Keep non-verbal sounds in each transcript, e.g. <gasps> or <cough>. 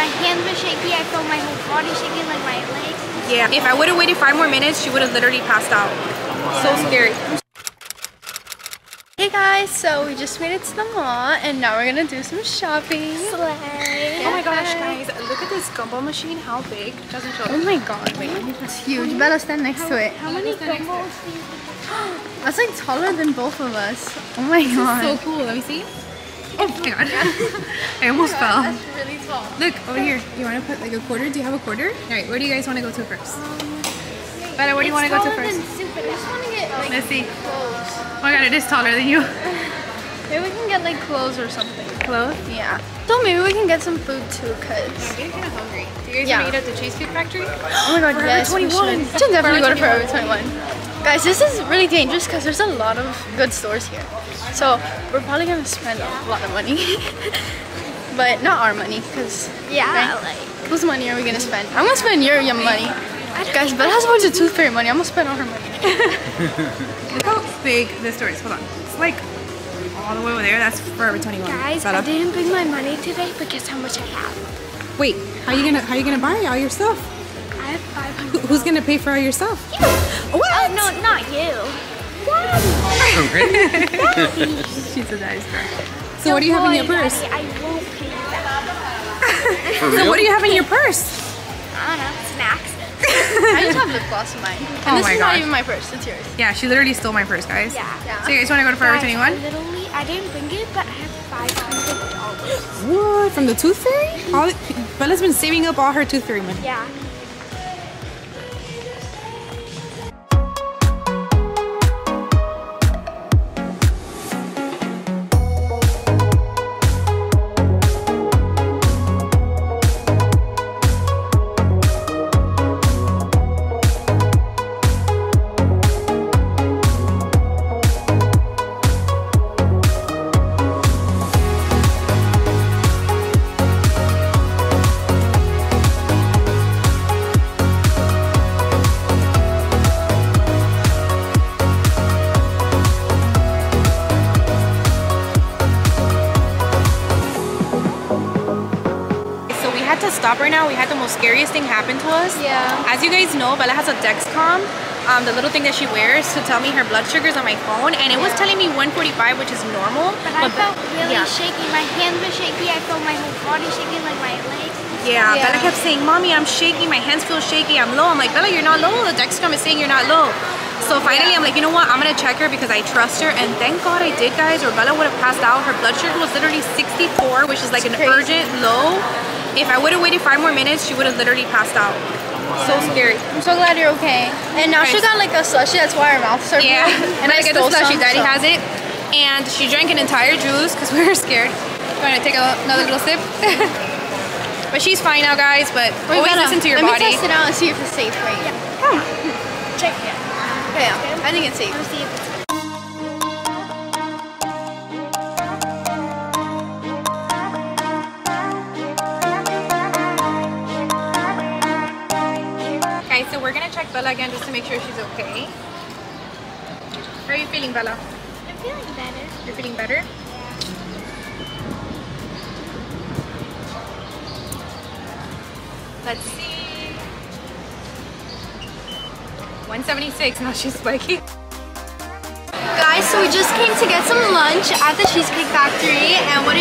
My hands were shaky. I felt my whole body shaking, like my legs. Yeah. If I would have waited five more minutes, she would have literally passed out. So scary. Hey guys, so we just made it to the mall and now we're gonna do some shopping. Slay. Oh my gosh, guys, look at this gumball machine. How big? Doesn't show. Oh my god, wait, it's huge. Bella, stand next to it. How many gumballs do you <gasps> That's like taller than both of us. Oh my god. So cool. Let me see. Oh my god. I almost fell. That's really tall. Look, over here. You want to put like a quarter? Do you have a quarter? All right, where do you guys want to go to first? Um, Bella, where do you want to go to first? I just get like Let's see. clothes. Oh my god, it is taller than you. <laughs> Maybe we can get like clothes or something. Clothes? Yeah. So maybe we can get some food too, cause. I'm getting kind of hungry. Do you guys Yeah. want to eat at the Cheesecake Factory? Oh my god, Forever yes, we 21. should. Should definitely go to Forever Forever 21. Guys, this is really dangerous because there's a lot of good stores here. So we're probably gonna spend a lot of money. <laughs> but not our money, because Yeah, like whose money are we gonna spend? I'm gonna spend your, your money. Guys, but has a bunch of tooth fairy money. I'm gonna spend all her money. <laughs> Look how big this store is. Hold on. It's like all the way over there. That's Forever 21. Guys, I didn't bring my money today, but guess how much I have? Wait, how you gonna how you gonna buy all your stuff? I have Who, 500 who's gonna pay for all your stuff? What? Oh, no, not you. She's a nice girl. So what do you have in your purse? Daddy, I won't pay you back. <laughs> So what do you have in your purse? I don't know, snacks. <laughs> I just have lip gloss in mine. Oh and Oh this my is gosh. not even my purse, it's yours. Yeah, she literally stole my purse, guys. Yeah. Yeah. So you guys want to go to Forever Guys, 21? I literally, I didn't bring it, but I have $500. What? From the Tooth Fairy? All, Bella's been saving up all her Tooth Fairy money. Yeah. Had to stop right now. We had the most scariest thing happen to us. Yeah. As you guys know, Bella has a Dexcom, um, the little thing that she wears to tell me her blood sugars on my phone, and it was telling me 145, which is normal. But I felt really yeah. shaky. My hands were shaky. I felt my whole body shaking, like my legs. Yeah, Yeah. Bella kept saying, Mommy, I'm shaky, my hands feel shaky, I'm low. I'm like, Bella, you're not low. The Dexcom is saying you're not low. So finally, I'm like, you know what? I'm gonna check her because I trust her. And thank God I did, guys, or Bella would have passed out. Her blood sugar was literally 64, which is like an crazy. urgent low. If I would have waited five more minutes, she would have literally passed out. So scary. I'm so glad you're okay. And now she got like a slushy, that's why her mouth's are Yeah, <laughs> and I get the stole slushy. some, Daddy so- has it, and she drank an entire juice because <laughs> we were scared. I'm Going to take a, another little sip. <laughs> but she's fine now, guys. But Wait, always Bella, listen to your let body. me test it out and see if it's safe. Wait. Check it. Okay, yeah. I think it's safe. Check Bella again just to make sure she's okay. How are you feeling, Bella? I'm feeling better. You're feeling better? Yeah. Let's see. 176. Now she's spiky. Guys, so we just came to get some lunch at the Cheesecake Factory, and what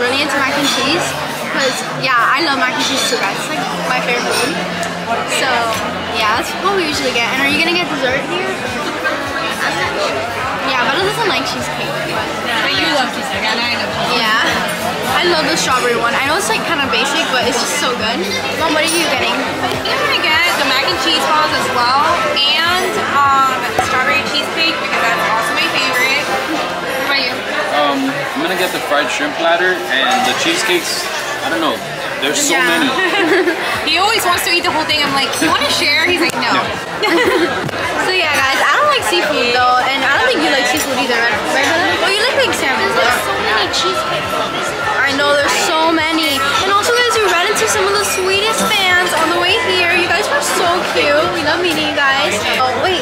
really into mac and cheese. Cause yeah, I love mac and cheese too, guys. It's like my favorite food. So yeah, that's what we usually get. And are you gonna get dessert here? Yeah, but Bella doesn't like cheesecake. But But you love cheesecake, and I know yeah, I love the strawberry one. I know it's like kind of basic, but it's just so good. Mom, what are you getting? Shrimp platter and the cheesecakes. I don't know. There's so Yeah. many. <laughs> He always wants to eat the whole thing. I'm like, you want to share? He's like, no. <laughs> So yeah, guys, I don't like seafood though, and I don't think you like seafood either, right? right Bella? Well, you like like salmon. There's but- so many cheesecakes. I know there's so many. And also guys, we ran into some of the sweetest fans on the way here. You guys were so cute. We love meeting you guys. Oh wait,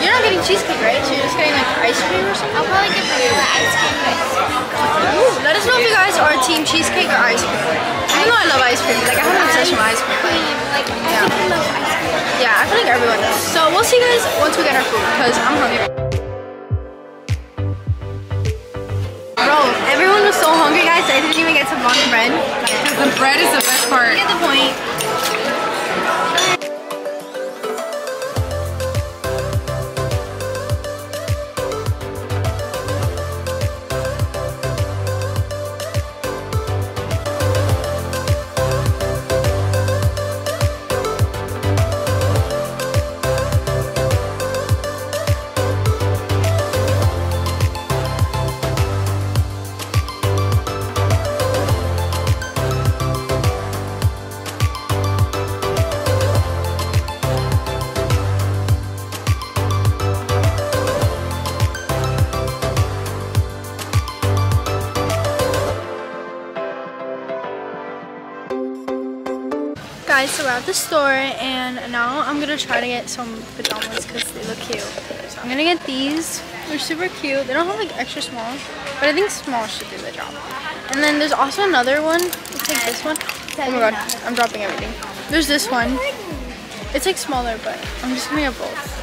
you're not getting cheesecake, right? So you're just getting like ice cream or something? I'll probably get vanilla ice cream. Ooh, let us know if you guys are team cheesecake or ice cream. Even though I love ice cream, like I have an obsession with ice cream. Cream. Like, I think I love ice cream. Yeah, I feel like everyone does. So we'll see you guys once we get our food, because I'm hungry. Bro, everyone was so hungry, guys. I didn't even get some long bread. The bread is the best part. You get the point. At the store and now I'm gonna try to get some pajamas because they look cute. So I'm gonna get these. They're super cute. They don't have like extra small, but I think small should do the job. And then there's also another one. It's like this one. Oh my god, I'm dropping everything. There's this one. It's like smaller, but I'm just gonna get both.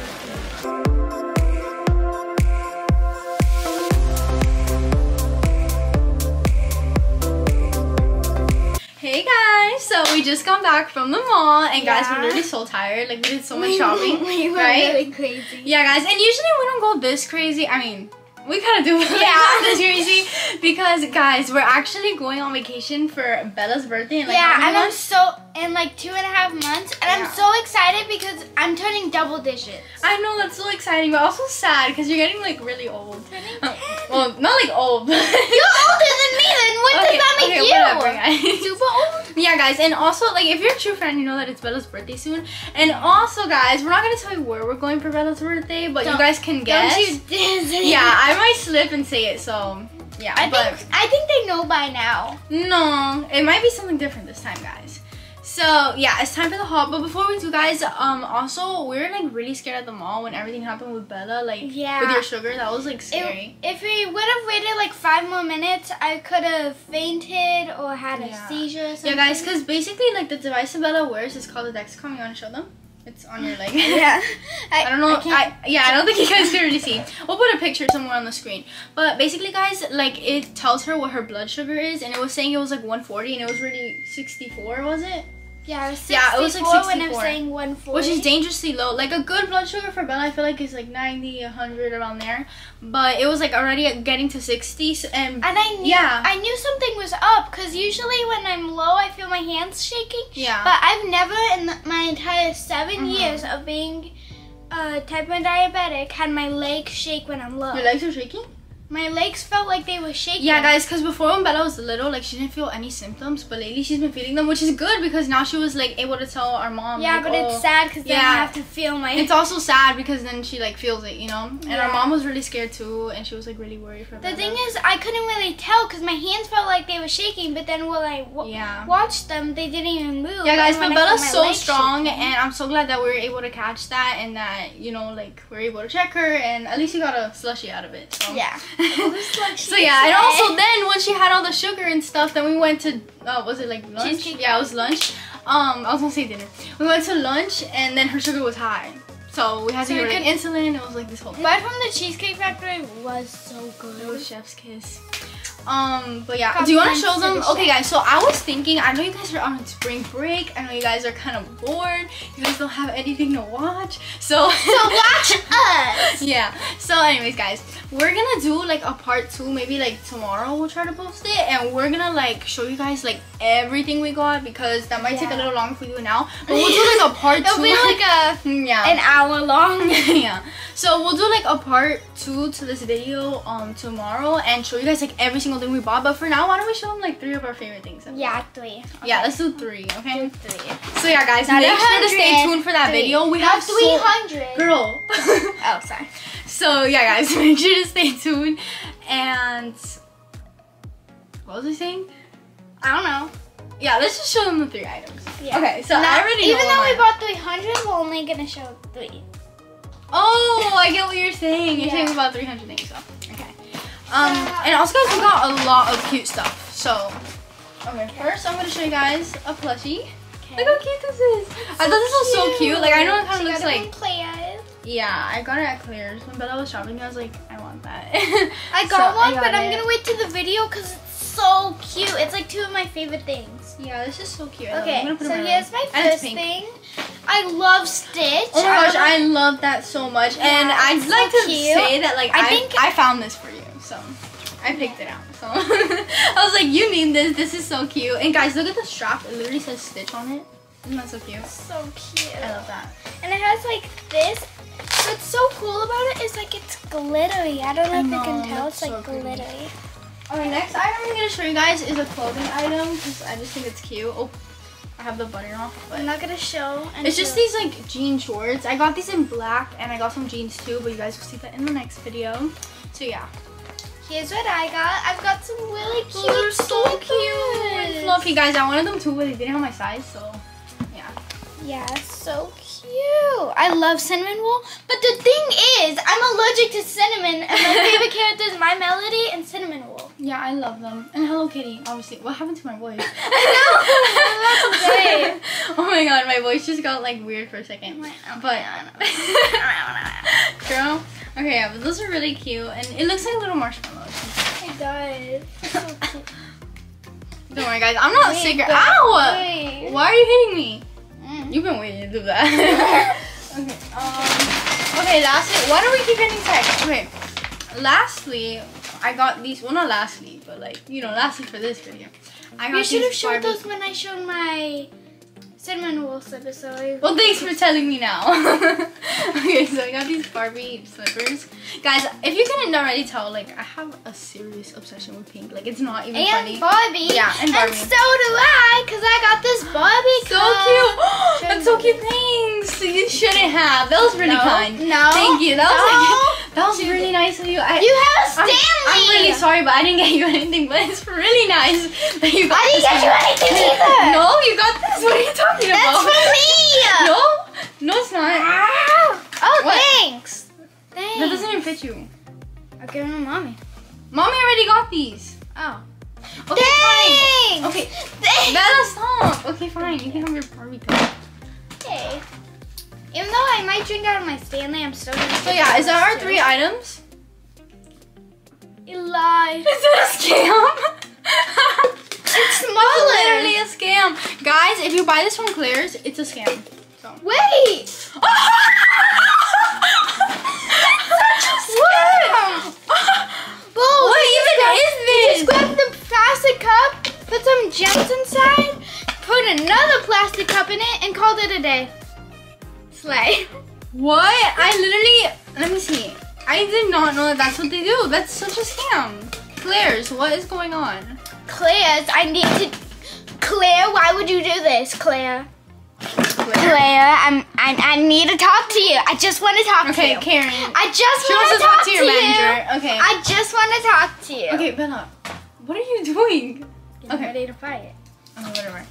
So we just got back from the mall and guys Yeah. we're literally so tired. Like we did so much shopping. <laughs> we were right? really crazy. Yeah, guys, and usually we don't go this crazy. I mean, we kind of do <laughs> yeah. Yeah. this crazy because, guys, we're actually going on vacation for Bella's birthday. In, like, yeah, and I'm so in like two and a half months, and Yeah. I'm so excited because I'm turning double digits. I know that's so exciting, but also sad because you're getting like really old. Uh, <laughs> well, not like old. You're me, then what Okay, does that make okay, you? whatever, guys. Super old. <laughs> Yeah, guys, and also like if you're a true fan, you know that it's Bella's birthday soon. And also, guys, we're not gonna tell you where we're going for Bella's birthday, but you Don't- guys can guess. Don't you yeah, I might slip and say it. So yeah, I but think I think they know by now. no, it might be something different this time, guys. So yeah, it's time for the haul. But before we do, guys, um, also we were like really scared at the mall when everything happened with Bella, like Yeah. with your sugar. That was like It- scary. if we would have waited like five more minutes, I could have fainted or had a seizure or yeah, guys, because basically like the device that Bella wears is called the Dexcom. You want to show them? It's on your leg. <laughs> yeah. <laughs> I don't know. I, can't- yeah, I don't think you guys can really see. We'll put a picture somewhere on the screen. But basically, guys, like it tells her what her blood sugar is, and it was saying it was like 140, and it was really 64, was it? Yeah, it was 64 Yeah, it was, like, when I was 64. saying 140. Which is dangerously low. Like a good blood sugar for Bella, I feel like is like 90, 100 around there. But it was like already getting to 60 and And I knew Yeah. I knew something was up because usually when I'm low, I feel my hands shaking. yeah. But I've never in my entire 7 Mhm. years of being uh, type 1 diabetic had my legs shake when I'm low. your legs are shaking. My legs felt like they were shaking. Yeah, guys, because before when Bella was little, like she didn't feel any symptoms, but lately she's been feeling them, which is good because now she was like able to tell our mom. Yeah, like, but oh, it's sad because then yeah. I have to feel my. It's also sad because then she like feels it, you know. And Yeah. our mom was really scared too, and she was like really worried for. Bella. the thing is, I couldn't really tell because my hands felt like they were shaking, but then when I w- Yeah. watched them, they didn't even move. Yeah, guys, but Bella's so strong, shaking- and I'm so glad that we were able to catch that, and that you know, like we are able to check her, and at least you got a slushy out of it. So. Yeah. <laughs> so yeah, and also then when she had all the sugar and stuff, then we went to uh, was it like lunch? Cheesecake. Yeah, it was lunch. Um, I was gonna say dinner. We went to lunch, and then her sugar was high, so we had So to her like, insulin. It was like this whole thing. Bread from the Cheesecake Factory was so good. It was chef's kiss. Um, but yeah, do you want to show them? Okay, guys. So I was thinking, I know you guys are on spring break. I know you guys are kind of bored. You guys don't have anything to watch. So, So <laughs> watch us. yeah. So, anyways, guys, we're gonna do like a part two. Maybe like tomorrow we'll try to post it, and we're gonna like show you guys like everything we got because that might take a little long for you now. But we'll do like a <laughs> part It'll two. be like a <laughs> yeah. an hour long. yeah. So we'll do like a part two to this video um tomorrow and show you guys like every single thing we bought. But for now, why don't we show them like three of our favorite things? Yeah, bought? three. Yeah, let's do three, okay? Do Three. So yeah, guys, Not make sure to stay tuned for that Three. video. We Not have so- three hundred. girl. <laughs> Oh, sorry. so yeah, guys, <laughs> make sure to stay tuned. And what was I saying? I don't know. Yeah, let's just show them the three items. Yeah. Okay, so I Not- already even though we bought three hundred, we're only gonna show three. Oh, I I get what you're saying. You're Yeah. saying about 300 things, so okay. Um, and also guys, we got a lot of cute stuff. So, okay, first I'm gonna show you guys a plushie. Look how cute this is. I thought this was so cute. Like I know it kind of looks like. Claire's. Yeah, I got it at Claire's. When Bella was shopping, I was like, I want that. <laughs> I So, got one, got but I'm gonna wait to the video because it's so cute. It's like two of my favorite things. Yeah, this is so cute. I it. Okay, I'm gonna put so it here's my first thing. I love Stitch. Oh my gosh, I love that so much. and I'd it's so like to cute. say that like I I, think- I found this for you. So I picked it out. So <laughs> I was like, you need this. This is so cute. And guys, look at the strap. It literally says Stitch on it. Isn't that so cute? so cute. I love that. And it has like this. What's so cool about it is like it's glittery. I don't know I if know, you can tell. It's like pretty. glittery. Alright, next item I'm gonna show you guys is a clothing item because I just think it's cute. Oh, I have the button off, but I'm not gonna show. it's just these like jean shorts. I got these in black and I got some jeans too, but you guys will see that in the next video. So yeah. Here's what I got. I've got some really cute. Those are so slippers. cute and fluffy, guys. I wanted them too, but they didn't have my size, so yeah. Yeah, so cute. I love Cinnamoroll, but the thing is, I'm allergic to cinnamon, and my <laughs> favorite character is My Melody and Cinnamoroll. Yeah, I love them. And Hello Kitty, obviously. What happened to my voice? <laughs> I know. <laughs> Oh my god, my voice just got like weird for a second. Uh, but uh, I know. girl, okay, yeah, but those are really cute, and it looks like a little marshmallows. It does. So. <laughs> Don't worry, guys. I'm not Wait, sick. Ow! wait. Why are you hitting me? Mm. You've been waiting to do that. <laughs> okay. Um. Okay. Lastly, why do we keep getting text? Okay. Lastly, I got these. Well, not lastly, but like you know, lastly for this video, I got You should have showed Barbie- those when I showed my cinnamon. So I- Well, thanks for telling me now. <laughs> okay, so I got these Barbie slippers. Guys, if you couldn't already tell, like, I have a serious obsession with pink. Like, it's not even and funny. Barbie. Yeah, and Barbie. so do I, cause I got this Barbie. so cup. cute. <gasps> That's so cute. Thanks. You shouldn't have. That was really No, kind. no, Thank you. That was no. like, that was really nice of you. I, You have a I'm, Stanley. I'm really sorry, but I didn't get you <laughs> anything. But it's really nice that you got. I didn't get you anything either. No, you got this. What are you talking That's about? for me. <laughs> No, no, it's not. Ah! Oh, What? thanks. Thanks. That doesn't even fit you. I'll give them to mommy. Mommy already got these. Oh. Okay, fine. Okay, Thanks. Bella, stop. Okay, fine. You can have your Barbie cup. Okay. Even though I might drink out of my Stanley, I'm still gonna. So yeah, is that our three items? Eli. <laughs> Is it a scam? <laughs> It's That's literally a scam. Guys, if you buy this from Claire's, it's a scam. So. Wait. <laughs> What? Boo, What even is this? Just grab the plastic cup, put some gems inside, put another plastic cup in it, and called it a day. Slay. What? <laughs> I literally. Let me see. I did not know that that's what they do. That's such a scam. Claire's, what is going on? Claire's, I need to. Claire, why would you do this, Claire? Claire, I'm, I'm, I need to talk to you. I just want to talk to Okay, you. Karen. I just want to talk to your you. manager. Okay. I just want to talk to you. Okay, Bella. What are you <laughs> doing? Getting okay. ready to fight. Okay, whatever.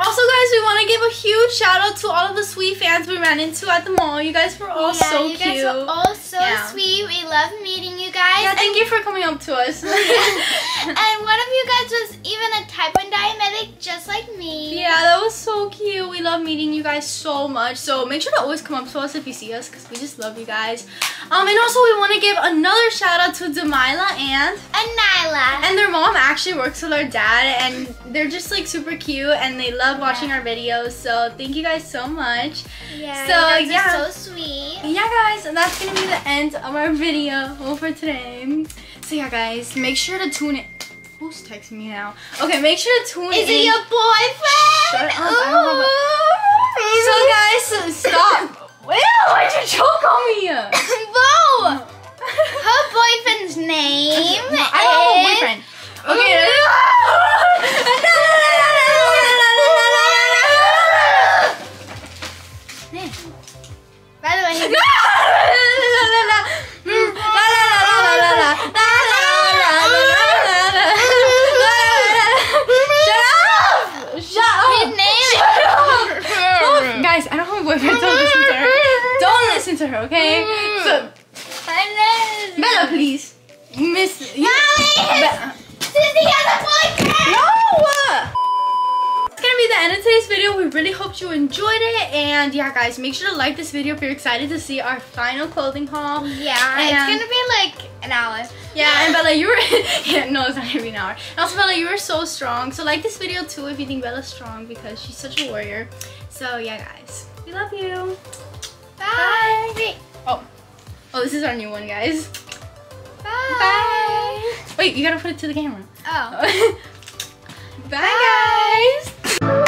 Also, guys, we want to give a huge shout out to all of the sweet fans we ran into at the mall. You guys were all yeah, so you cute. You guys are all so Yeah. sweet. We love meeting you guys. yeah, thank you for coming up to us. and <laughs> <laughs> one of you guys was even a type 1 diabetic just like me. yeah, that was so cute. We love meeting you guys so much. So make sure to always come up to us if you see us because we just love you guys. Um, and also we want to give another shout out to Delilah and And Nyla. and their mom actually works with our dad and they're just like super cute and they love watching our videos. So thank you guys so much. yeah, so, yeah. so sweet. yeah guys and that's gonna be the end of our video for today so yeah guys make sure to tune in who's texting me now okay make sure to tune Is in it your boyfriend? Shut up, I don't have so guys stop. Ew, why'd you choke on me? Boo! Her boyfriend's name No, <laughs> I don't have a boyfriend. Okay <laughs> okay? Mm. Bella, Finally. Bella, please. Miss. You, Molly! Be- Sissy has a boyfriend! no! It's gonna be the end of today's video. We really hope you enjoyed it. And yeah, guys, make sure to like this video if you're excited to see our final clothing haul. Yeah, And- it's gonna be like an hour. Yeah, and Bella, you were <laughs> yeah, no, it's not gonna be an hour. And also, Bella, you were so strong. So like this video too if you think Bella's strong because she's such a warrior. So yeah, guys, we love you. Bye. Bye. Oh. Oh, this is our new one, guys. Bye. Bye. Wait, you gotta put it to the camera. Oh. Bye, <laughs> Bye. guys.